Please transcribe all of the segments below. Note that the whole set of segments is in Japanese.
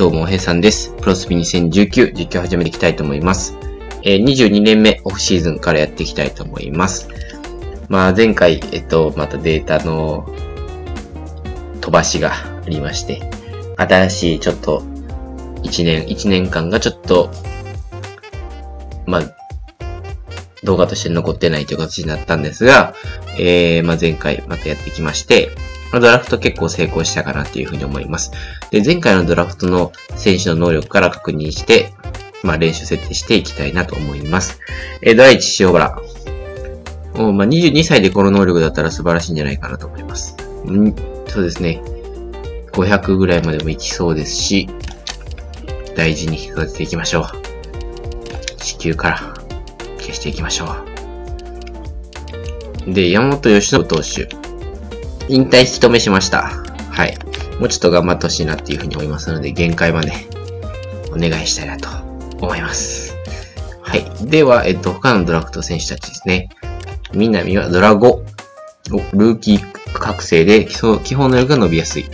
どうも、おへいさんです。プロスピ2019実況始めていきたいと思います。えー22年目オフシーズンからやっていきたいと思います。まあ、前回、えっと、またデータの飛ばしがありまして、新しいちょっと、1年、1年間がちょっと、まあ、動画として残ってないという形になったんですが、えー、まあ前回またやってきまして、ドラフト結構成功したかなっていうふうに思います。で、前回のドラフトの選手の能力から確認して、まあ練習設定していきたいなと思います。えー、第一塩原。おまあ22歳でこの能力だったら素晴らしいんじゃないかなと思います。んそうですね。500ぐらいまでもいきそうですし、大事に育てていきましょう。地球から消していきましょう。で、山本由伸投手。引退引き止めしました。はい。もうちょっと頑張ってほしいなっていうふうに思いますので、限界までお願いしたいなと思います。はい。では、えっと、他のドラフト選手たちですね。南はドラゴ。おルーキー覚醒で基本能力が伸びやすい。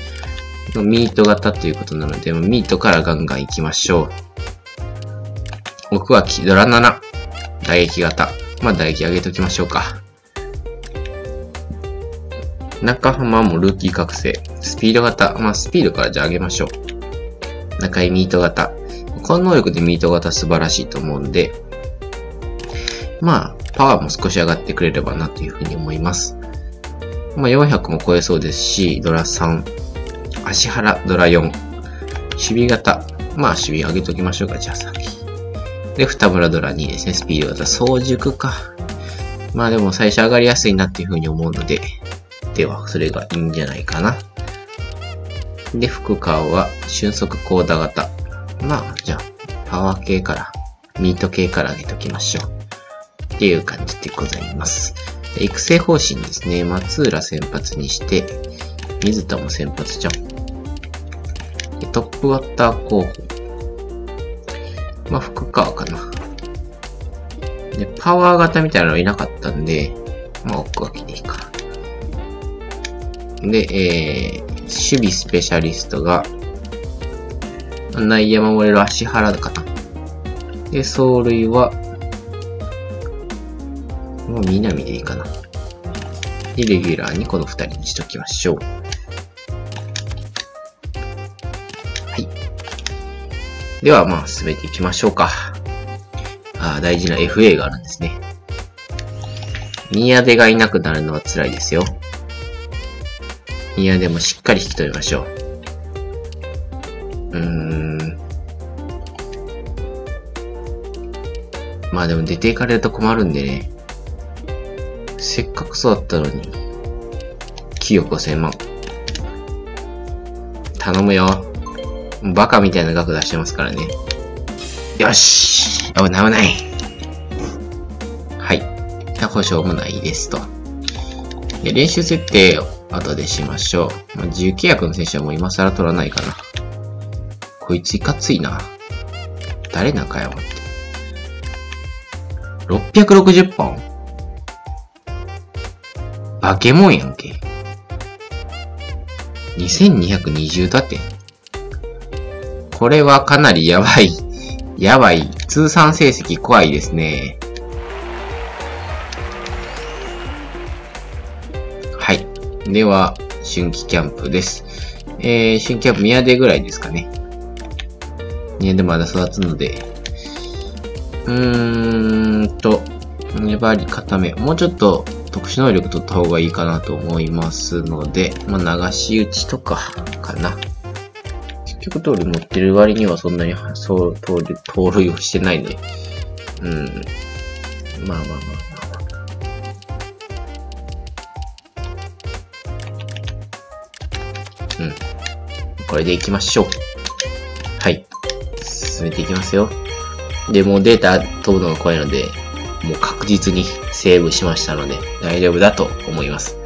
ミート型ということなので、ミートからガンガン行きましょう。僕はドラ7。打撃型。まあ、打撃上げときましょうか。中浜もルーキー覚醒。スピード型。まあ、スピードからじゃあ上げましょう。中井ミート型。この能力でミート型素晴らしいと思うんで、まあ、パワーも少し上がってくれればなというふうに思います。まあ、400も超えそうですし、ドラ3。足原、ドラ4。守備型。まあ、守備上げときましょうか、じゃあ先。で、二村ドラ2ですね。スピード型。早熟か。まあでも最初上がりやすいなっていうふうに思うので、では、それがいいんじゃないかな。で、福川は瞬速高打型。まあ、じゃあ、パワー系から、ミート系から上げときましょう。っていう感じでございます。育成方針ですね。松浦先発にして、水田も先発じゃん。でトップバッター候補。まあ、福川かな。で、パワー型みたいなのいなかったんで、まあ、奥脇でいいか。で、えー、守備スペシャリストが、内野守れる足原かな。で、走塁は、もう南でいいかな。で、レギュラーにこの二人にしときましょう。はい。では、まあ、進めていきましょうか。あー大事な FA があるんですね。宮出がいなくなるのは辛いですよ。宮出もしっかり引き取りましょう。うーん。まあでも出ていかれると困るんでね。せっかくそうだったのに。清5000万。頼むよ。バカみたいな額出してますからね。よし危ない危ない。はい。保証もないですと。練習設定後でしましょう。まあ、自由契約の選手はもう今更取らないかな。こいついかついな。誰中山って。660本化け物やんけ。2220打点。これはかなりやばい。やばい。通算成績怖いですね。では、春季キャンプです。えー、春季キャンプ宮出ぐらいですかね。宮出まだ育つので。うーんと、粘り固め。もうちょっと特殊能力取った方がいいかなと思いますので、まあ、流し打ちとか、かな。結局通り持ってる割にはそんなに、そう、通り、盗塁をしてないので。うん。まあまあまあ。うん。これでいきましょう。はい。進めていきますよ。で、もうデータ飛ぶのが怖いので、もう確実にセーブしましたので、大丈夫だと思います。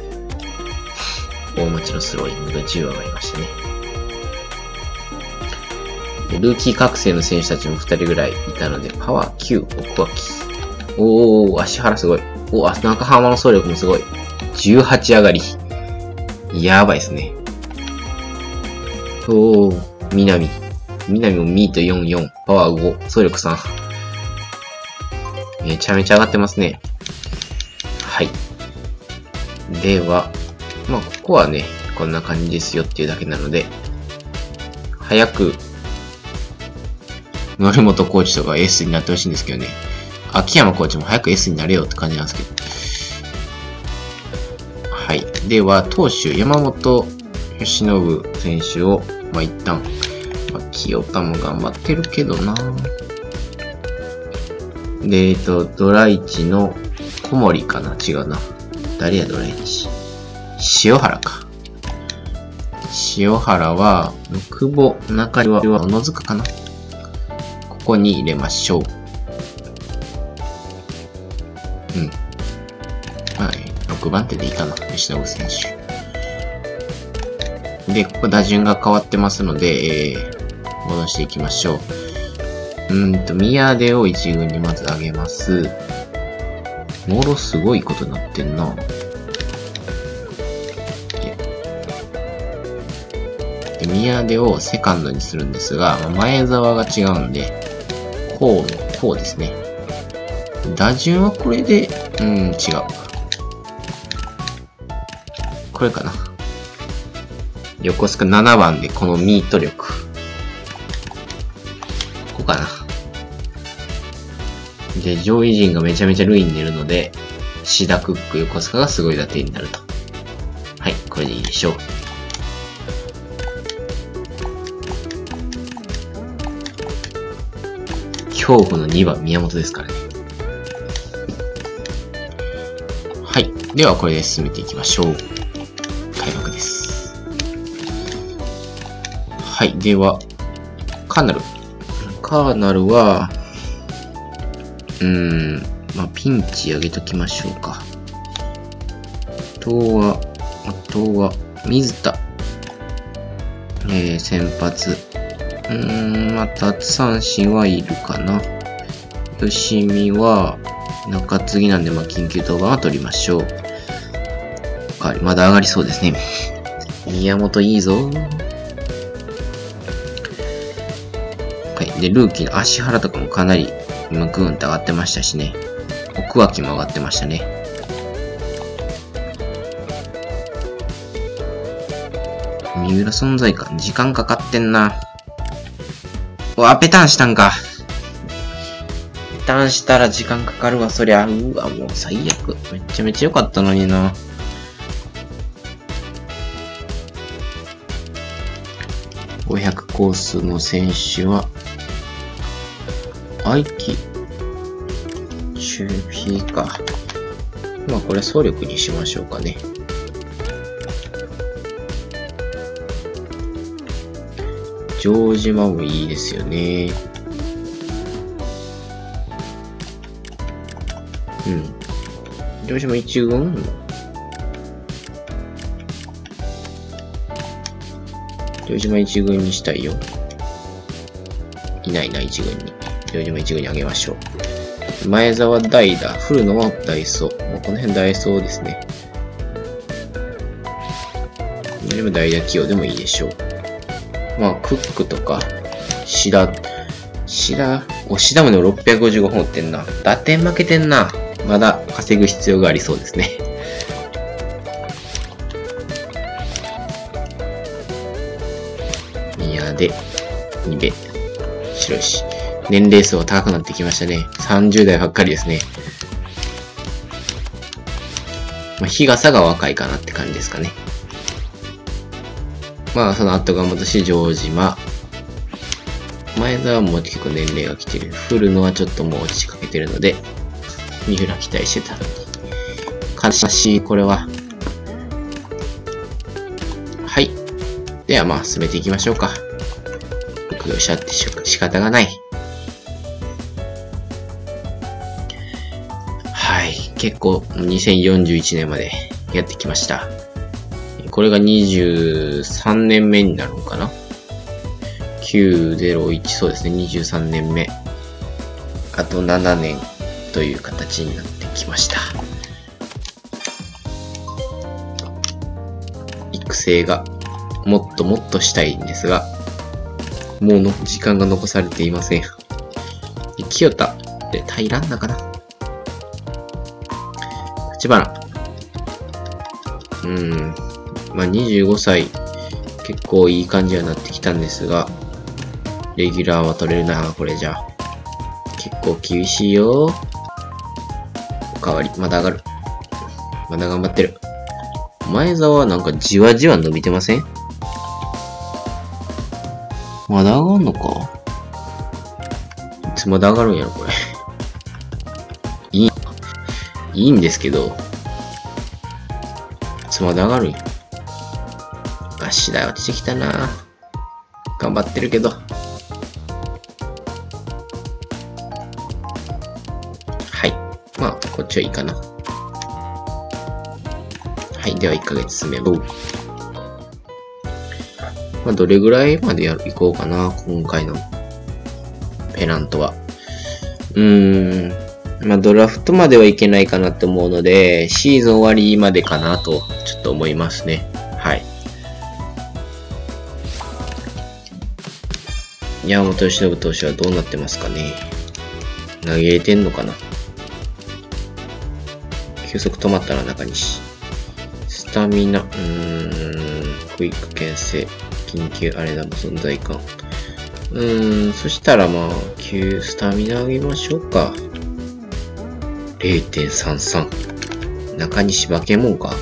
大町のスローイングが10上がりましたね。ルーキー覚醒の選手たちも2人ぐらいいたので、パワー9、奥脇。おー、足原すごい。おー、中浜の走力もすごい。18上がり。やばいですね。おー、南。南もミート44、パワー5、走力3。めちゃめちゃ上がってますね。はい。では、まあ、ここはね、こんな感じですよっていうだけなので、早く、森本コーチとか S になってほしいんですけどね。秋山コーチも早く S になれよって感じなんですけど。はい。では、投手、山本由伸選手を、まあ、一旦、まあ、清田も頑張ってるけどなで、えっと、ドライチの小森かな？違うな。誰や、ドライチ。塩原か。塩原は、久保、中には、小野塚かな？ここに入れましょう。うん。はい。6番手でいいかな。吉信選手。で、ここ打順が変わってますので、えー、戻していきましょう。うんと、宮出を一軍にまず上げます。もろすごいことになってんな。で、宮出をセカンドにするんですが、前沢が違うんで、こう、こうですね。打順はこれで、うん、違う。これかな。横須賀7番でこのミート力。ここかな。で、上位陣がめちゃめちゃルイに出るので、シダクック横須賀がすごい打点になると。はい、これでいいでしょう。恐怖の2番宮本ですからね。はい。ではこれで進めていきましょう。はい。では、カーナル。カーナルは、うーん、まあ、ピンチ上げときましょうか。あとは、あとは、水田。えー、先発。うーん、また、三振はいるかな。吉見は、中継ぎなんで、まあ、緊急登板は取りましょう。まだ上がりそうですね。宮本いいぞ。で、ルーキーの足原とかもかなり、今、グーンと上がってましたしね。奥脇も上がってましたね。三浦存在感、時間かかってんな。お、アペタンしたんか。ペターンしたら時間かかるわ、そりゃ。うわ、もう最悪。めちゃめちゃ良かったのにな。500コースの選手は、愛機、中皮か。まあこれ総力にしましょうかね。城島もいいですよね。うん。城島一軍？城島一軍にしたいよ。いないな、一軍に。城島一軍にあげましょう。前澤代打、振るのはダイソー。この辺ダイソーですね。でも代打起用でもいいでしょう。まあ、クックとか、シダ、シダ、お、シダもでも655本打ってんな。打点負けてんな。まだ稼ぐ必要がありそうですね。宮で、2で、白石。年齢層が高くなってきましたね。30代ばっかりですね。まあ、日傘が若いかなって感じですかね。まあ、その後が元市城島。前澤も結構年齢が来てる。降るのはちょっともう落ちかけてるので、三浦期待してたのに。悲しい、これは。はい。ではまあ、進めていきましょうか。副業者って仕方がない。結構、2041年までやってきました。これが23年目になるのかな ?901、そうですね。23年目。あと7年という形になってきました。育成がもっともっとしたいんですが、もうの時間が残されていません。清田。で、平らんなかな？立花。うん。まあ、25歳。結構いい感じになってきたんですが、レギュラーは取れるな、これじゃ。結構厳しいよ。おかわり、まだ上がる。まだ頑張ってる。前澤はなんかじわじわ伸びてません？まだ上がんのか？いつまで上がるんやろ、これ。いいんですけど、いつまで上がるんや。足台落ちてきたな頑張ってるけど。はい。まあ、こっちはいいかな。はい。では、1ヶ月目。まあ、どれぐらいまでやる、いこうかな、今回のペナントは。うーん。まあ、ドラフトまではいけないかなって思うので、シーズン終わりまでかなと、ちょっと思いますね。はい。山本由伸投手はどうなってますかね。投げれてんのかな。球速止まったら中西。スタミナ、うーん、クイック牽制。緊急あれだも存在感。うーん、そしたらまあ、急スタミナ上げましょうか。0.33。中西化け物か。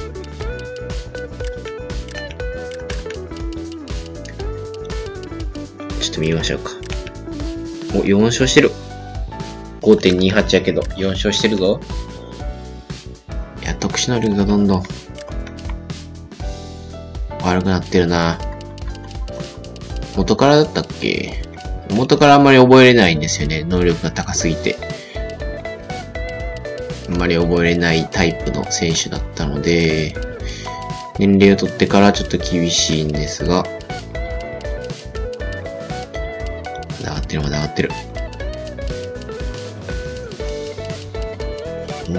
ちょっと見ましょうか。お、4勝してる。5.28やけど、4勝してるぞ。いや、特殊能力がどんどん悪くなってるな。元からだったっけ？元からあんまり覚えれないんですよね。能力が高すぎて。あんまり覚えれないタイプの選手だったので、年齢を取ってからちょっと厳しいんですが、まだ上がってるまだ上がってる。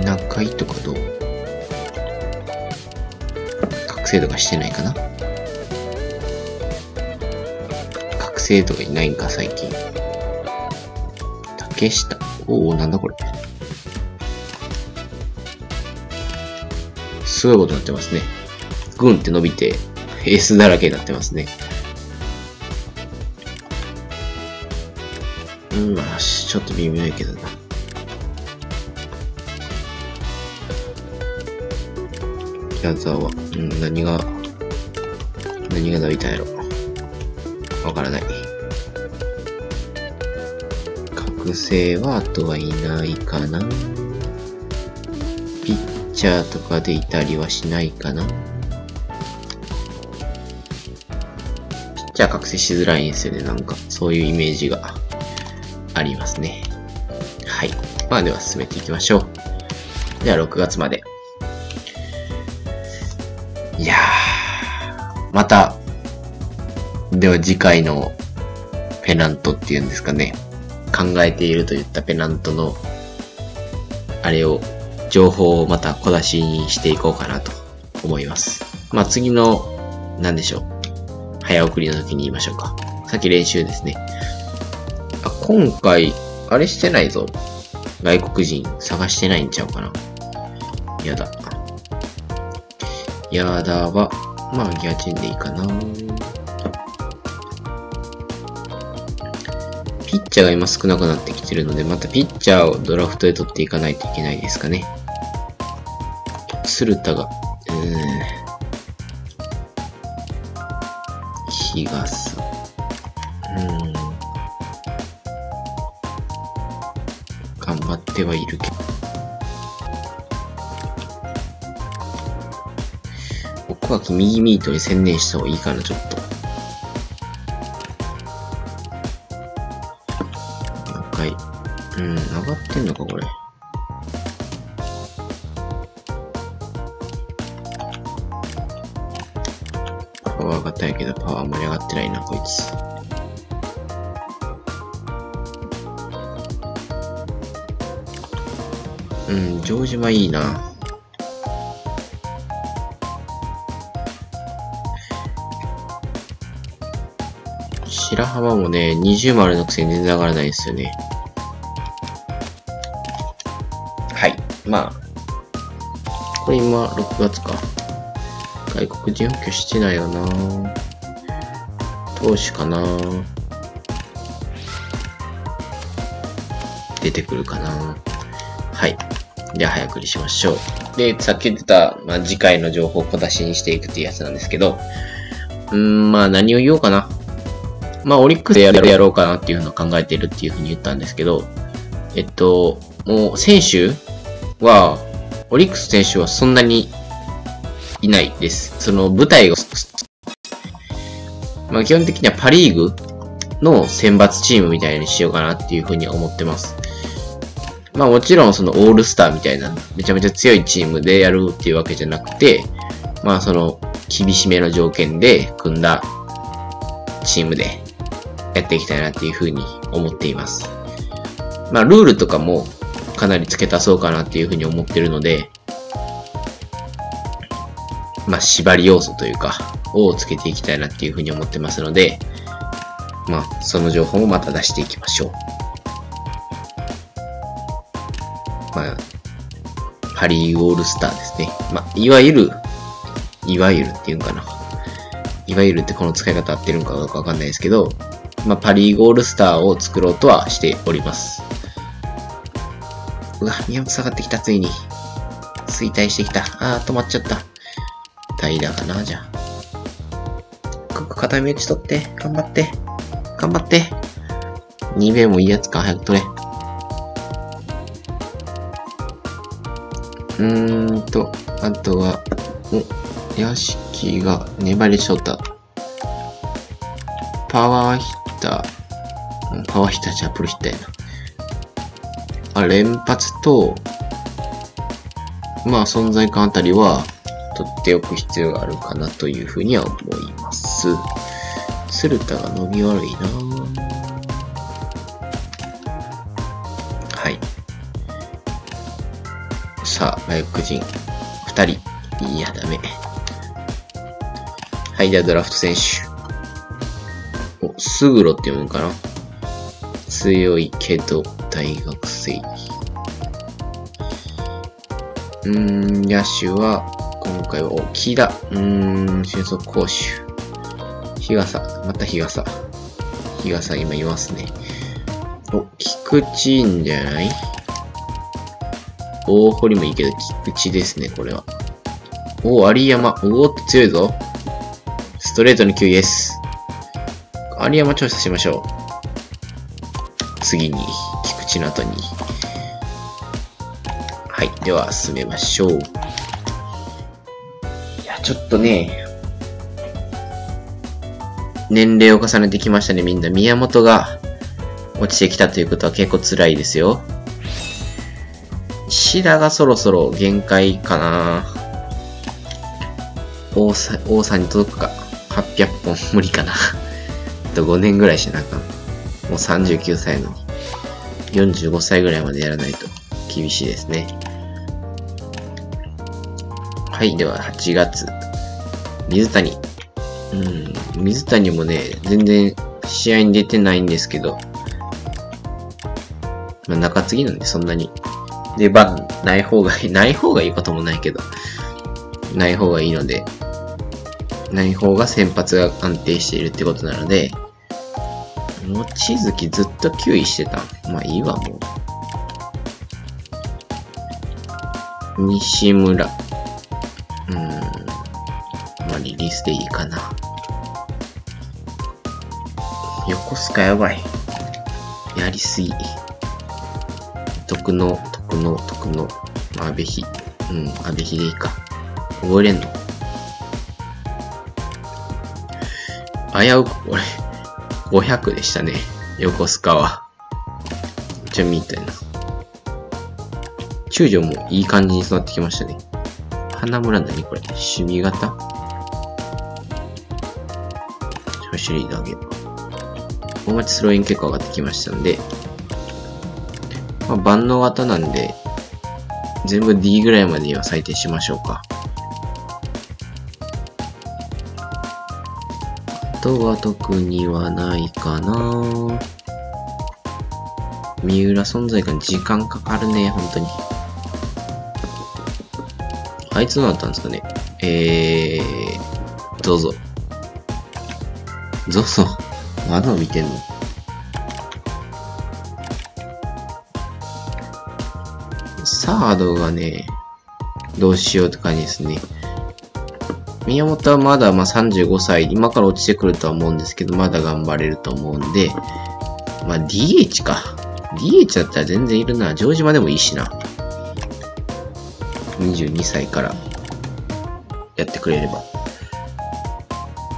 中井とかどう？覚醒とかしてないかな？生とかいないんか、最近。竹下？おお、なんだこれ。すごいことになってますね。グンって伸びて、エースだらけになってますね。うん、まあ、ちょっと微妙やけどな。矢沢。うん、何が、何が伸びたんやろ。わからない。覚醒はあとはいないかな。ピッチャーとかでいたりはしないかな。ピッチャー覚醒しづらいんですよね、なんか。そういうイメージがありますね。はい。まあでは進めていきましょう。では6月まで。いやー、またでは次回のペナントっていうんですかね。考えているといったペナントの、あれを、情報をまた小出しにしていこうかなと思います。まあ次の、なんでしょう。早送りの時に言いましょうか。さっき練習ですね。あ、今回、あれしてないぞ。外国人探してないんちゃうかな。やだ。やだは、まあギアチンでいいかな。ピッチャーが今少なくなってきてるので、またピッチャーをドラフトで取っていかないといけないですかね。鶴田が、うーん。日傘。うん。頑張ってはいるけど。僕は右ミートに専念した方がいいかな、ちょっと。うん、上がってんのか、これ。ってないな、こいつ。うん、城島いいな。白浜もね、20丸のくせに全然上がらないですよね。はい。まあ、これ今、6月か。外国人補給してないよな投資かな出てくるかなはい。では早送りしましょう。で、さっき言ってた、まあ、次回の情報を小出しにしていくっていうやつなんですけど、うーん、まあ何を言おうかな。まあ、オリックスでやろうかなっていうのを考えてるっていうふうに言ったんですけど、えっと、もう選手は、オリックス選手はそんなにいないです。その舞台が、まあ基本的にはパリーグの選抜チームみたいにしようかなっていうふうに思ってます。まあもちろんそのオールスターみたいなめちゃめちゃ強いチームでやるっていうわけじゃなくて、まあその厳しめの条件で組んだチームでやっていきたいなっていうふうに思っています。まあルールとかもかなり付け足そうかなっていうふうに思ってるので、まあ縛り要素というか、をつけていきたいなっていうふうに思ってますので、まあその情報もまた出していきましょう。まあ、パリーオールスターですね。まあ、いわゆる、いわゆるっていうんかな。いわゆるってこの使い方合ってるんかどうかわかんないですけど、まあ、パリーゴールスターを作ろうとはしております。うわ、宮本下がってきた、ついに。衰退してきた。あー、止まっちゃった。平かな、じゃあ。ここ片目打ち取って。頑張って。頑張って。2名もいいやつか、早く取れ。うーんと、あとは、お、屋敷が粘りしょった。パワーヒッター。パワーヒッターじゃプロヒッターやな。あ、連発と、まあ存在感あたりは、取っておく必要があるかなというふうには思います。鶴田が伸び悪いなはいさあ、外国人、二人。いや、ダメ。はい、じゃあドラフト選手。お、スグロって読むかな？強いけど、大学生。うん、野手は、回は、お、木田。うーん、俊足攻守。日傘。また日傘。日傘今いますね。お、菊池いいんじゃない？大堀もいいけど、菊池ですね、これは。お、有山。おおっと強いぞ。ストレートの QS。有山調査しましょう。次に、菊池の後に。はい。では、進めましょう。ちょっとね、年齢を重ねてきましたね、みんな。宮本が落ちてきたということは結構辛いですよ。シダがそろそろ限界かな王さ王さんに届くか。800本 無理かな。と5年ぐらいしなあかん。もう39歳のに。45歳ぐらいまでやらないと厳しいですね。はい、では8月。水谷。うん、水谷もね、全然試合に出てないんですけど、まあ、中継ぎなんでそんなに出番ない方がいい。ない方がいいこともないけど、ない方がいいので、ない方が先発が安定しているってことなので、望月ずっと9位してた。まあいいわ、もう。西村。うん。リースでいいかな。横須賀やばい。やりすぎ。徳の徳の、徳の、安倍ひ、うん、安倍秀か。覚えれんの危うく、俺、500でしたね。横須賀は。じゃみたいな。中条もいい感じに育ってきましたね。花村何これ守備型？調子リーダーゲーム。大町スローイン結果上がってきましたんで、まあ、万能型なんで、全部 D ぐらいまでには最低しましょうか。あとは特にはないかな三浦存在感時間かかるね、本当に。あいつどうなったんですかねえー、どうぞ。ゾゾ、まだ見てんのサードがね、どうしようって感じですね。宮本はまだまあ35歳、今から落ちてくるとは思うんですけど、まだ頑張れると思うんで、まあ DH か。DH だったら全然いるな。城島でもいいしな。22歳からやってくれれば。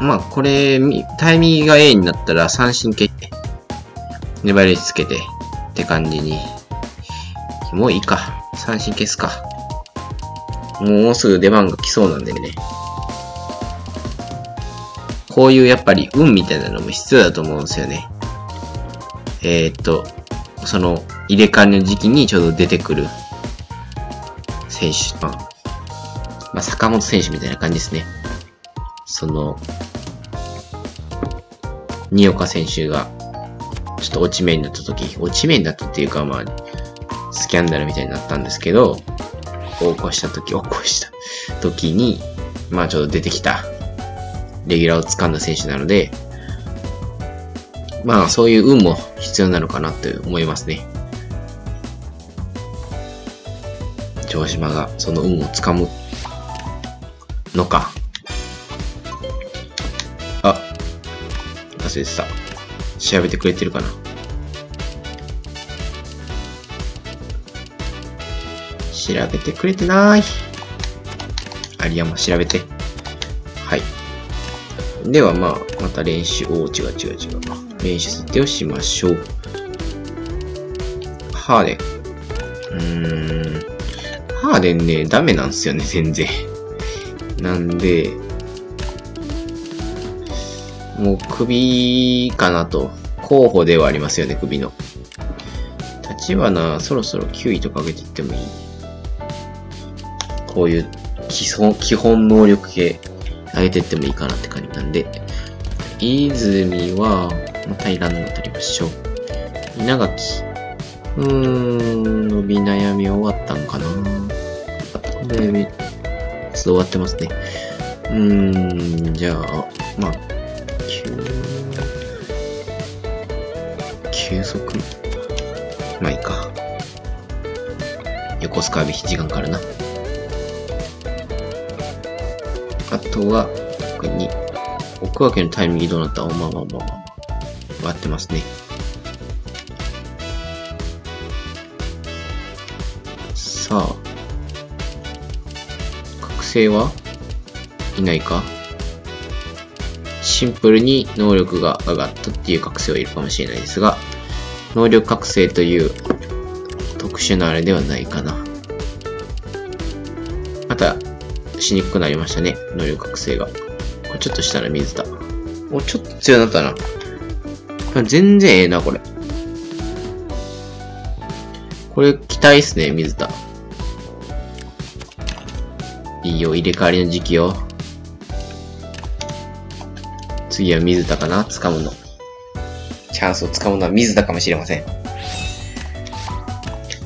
まあこれ、タイミングが A になったら三振蹴って、粘りつけてって感じに。もういいか。三振消すか。もうすぐ出番が来そうなんでね。こういうやっぱり運みたいなのも必要だと思うんですよね。えー、っと、その入れ替わりの時期にちょうど出てくる選手。まあ、坂本選手みたいな感じですね。その、新岡選手が、ちょっと落ち目になった時、落ち目になったっていうか、まあ、スキャンダルみたいになったんですけど、起こした時、起こした時に、まあちょっと出てきたレギュラーを掴んだ選手なので、まあそういう運も必要なのかなって思いますね。城島がその運を掴むのか。忘れてた。調べてくれてるかな？調べてくれてない。有山調べて。はい。ではまあ、また練習、お違う違う違う。練習設定をしましょう。ハーデン。うーん。ハーデンね、ダメなんですよね、全然。なんで、もう首かなと。候補ではありますよね、首の。立花、そろそろ9位とか上げていってもいい。こういう基本、基本能力系上げていってもいいかなって感じなんで、泉は、またいらんの取りましょう。稲垣。うーん、伸び悩み終わったんかな悩み、終わってますね。うーん、じゃあ、まあ、急、急速まあいいか。横須賀日時間かかるな。あとは、特に、置くわけのタイミングどうなったまあまあまあまあ。割ってますね。さあ。覚醒は？いないか？シンプルに能力が上がったっていう覚醒はいるかもしれないですが、能力覚醒という特殊なあれではないかな。また、しにくくなりましたね。能力覚醒が。これちょっとしたら水だ。お、ちょっと強くなったな。全然ええな、これ。これ、期待っすね、水田。いいよ、入れ替わりの時期よ。次は水田かな掴むの。チャンスを掴むのは水田かもしれません。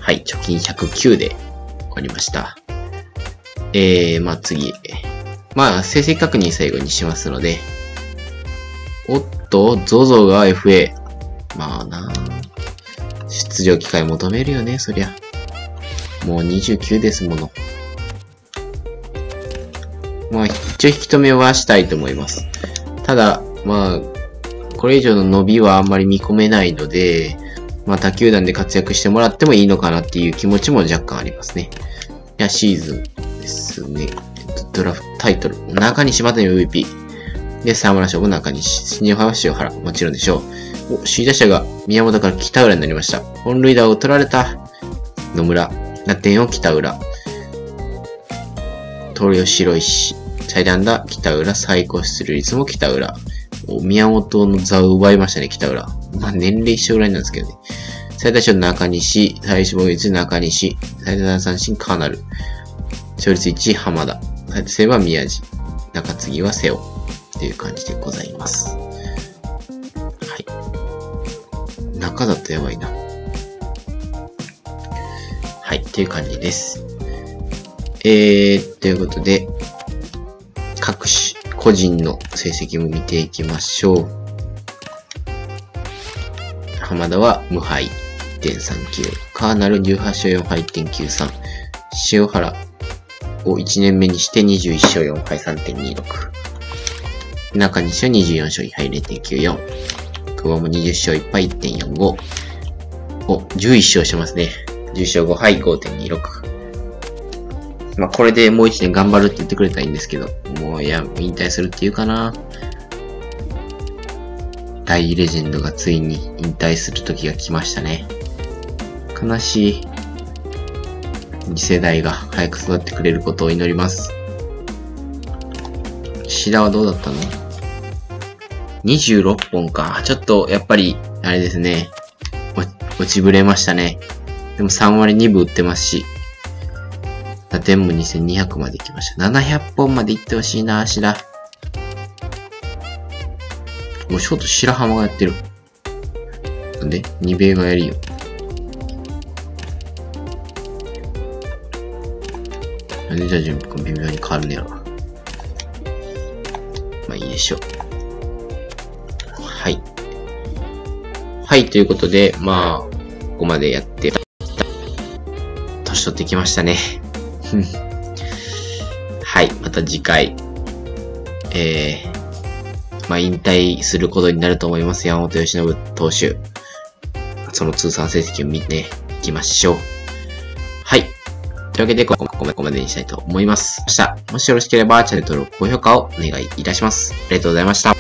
はい、貯金109で終わりました。えー、まあ次。まあ、成績確認最後にしますので。おっと、ZOZO が FA。まあな出場機会求めるよね、そりゃ。もう29ですもの。まあ、一応引き止めはしたいと思います。ただ、まあ、これ以上の伸びはあんまり見込めないので、まあ、他球団で活躍してもらってもいいのかなっていう気持ちも若干ありますね。いや、シーズンですね。ドラフトタイトル。中西までの MVP。で、沢村賞も中西。新日本は塩原。もちろんでしょう。お、首位打者が宮本から北浦になりました。本塁打を取られた野村。打点を北浦。東洋白石。最大打北浦。最高出塁率も北浦。宮本の座を奪いましたね、北浦。まあ、年齢一緒ぐらいなんですけどね。最大勝中西、最初防御率中西、最大三振カーナル。勝率1、浜田。勝率は宮地。中継ぎは瀬尾。という感じでございます。はい。中だとやばいな。はい、という感じです。えー、ということで、各種個人の成績も見ていきましょう。浜田は無敗1.39。カーナル18勝4敗1.93。塩原を1年目にして21勝4敗3.26。中西は24勝1敗0.94。久保も20勝1敗1.45。お、11勝してますね。10勝5敗5.26。まあ、これでもう1年頑張るって言ってくれたらいいんですけど、もういや、引退するっていうかな。大レジェンドがついに引退する時が来ましたね。悲しい。次世代が早く育ってくれることを祈ります。志田はどうだったの ?26 本か。ちょっと、やっぱり、あれですね。落ちぶれましたね。でも3割2分打ってますし。打点も2200まで行きました。700本まで行ってほしいな、白。もうショート白浜がやってる。なんで？二米がやりよ。なんでじゃあ順君微妙に変わるねやろ。まあいいでしょう。はい。はい、ということで、まあ、ここまでやって、年取ってきましたね。はい、また次回、えー、まあ、引退することになると思います。山本由伸投手。その通算成績を見ていきましょう。はい。というわけで、ここまでここまでにしたいと思います。明日、もしよろしければ、チャンネル登録、高評価をお願いいたします。ありがとうございました。